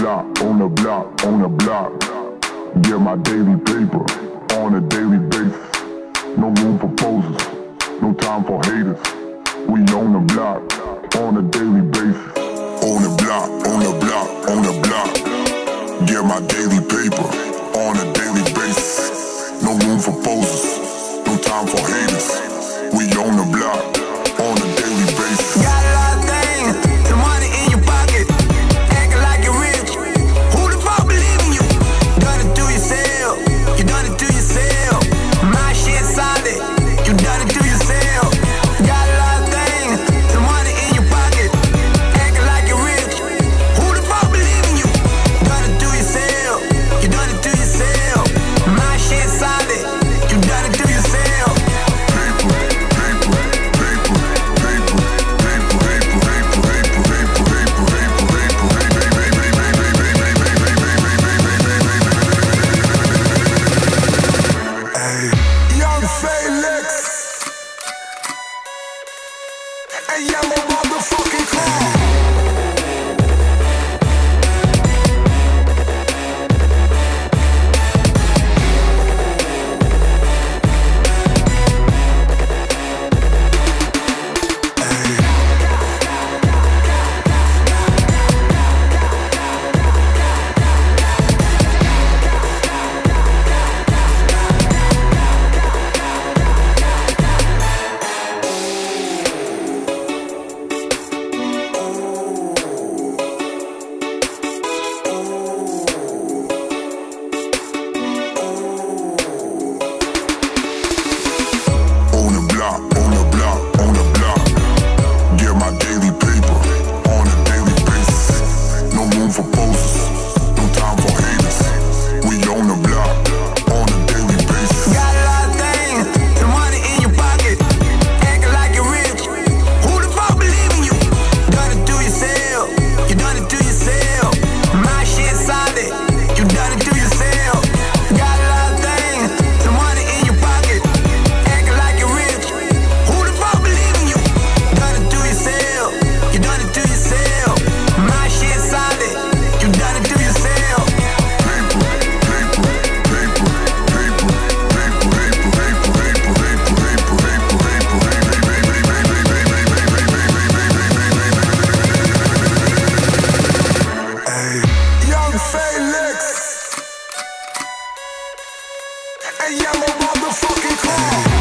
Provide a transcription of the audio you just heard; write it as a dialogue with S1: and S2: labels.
S1: block, on the block, on the block. Get my daily paper, on a daily basis. No room for poses, no time for haters. We on the block, on a daily basis. On the block, on the block, on the block. Get my daily paper, on a daily basis. No room for poses, no time for haters. We on the block. And yellow motherfucking car. and yellow motherfucking car.